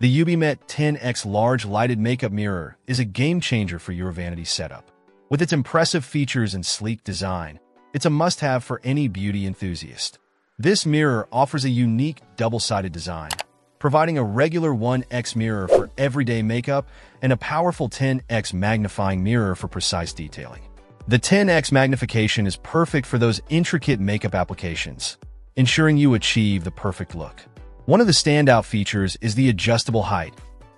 The UBYMET 10X Large Lighted Makeup Mirror is a game changer for your vanity setup. With its impressive features and sleek design, it's a must-have for any beauty enthusiast. This mirror offers a unique double-sided design, providing a regular 1x mirror for everyday makeup and a powerful 10x magnifying mirror for precise detailing. The 10x magnification is perfect for those intricate makeup applications, ensuring you achieve the perfect look. One of the standout features is the adjustable height,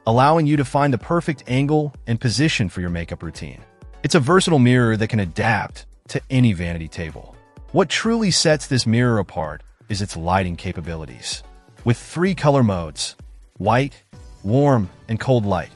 allowing you to find the perfect angle and position for your makeup routine. It's a versatile mirror that can adapt to any vanity table. What truly sets this mirror apart is its lighting capabilities. With three color modes, white, warm, and cold light,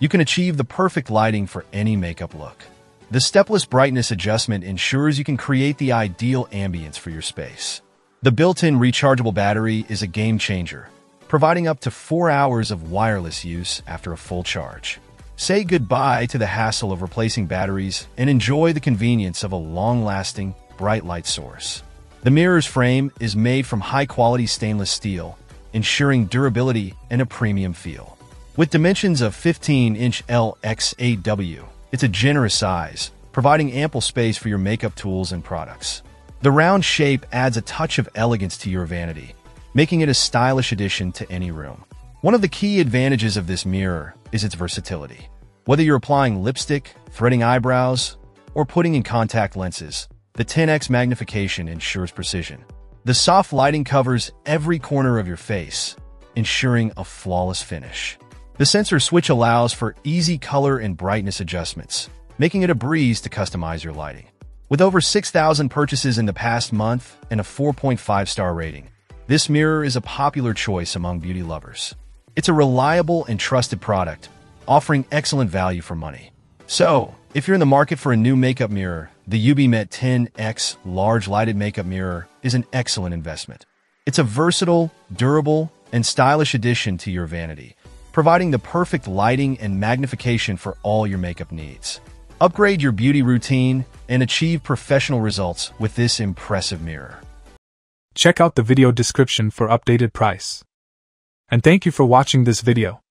you can achieve the perfect lighting for any makeup look. The stepless brightness adjustment ensures you can create the ideal ambience for your space. The built-in rechargeable battery is a game changer, providing up to four hours of wireless use after a full charge. Say goodbye to the hassle of replacing batteries and enjoy the convenience of a long-lasting, bright light source. The mirror's frame is made from high-quality stainless steel, ensuring durability and a premium feel. With dimensions of 15-inch LXAW, it's a generous size, providing ample space for your makeup tools and products. The round shape adds a touch of elegance to your vanity, making it a stylish addition to any room. One of the key advantages of this mirror is its versatility. Whether you're applying lipstick, threading eyebrows, or putting in contact lenses, the 10x magnification ensures precision. The soft lighting covers every corner of your face, ensuring a flawless finish. The sensor switch allows for easy color and brightness adjustments, making it a breeze to customize your lighting. With over 6,000 purchases in the past month and a 4.5-star rating, this mirror is a popular choice among beauty lovers. It's a reliable and trusted product, offering excellent value for money. So, if you're in the market for a new makeup mirror, the UBYMET 10X Large Lighted Makeup Mirror is an excellent investment. It's a versatile, durable, and stylish addition to your vanity, providing the perfect lighting and magnification for all your makeup needs. Upgrade your beauty routine and achieve professional results with this impressive mirror. Check out the video description for updated price. And thank you for watching this video.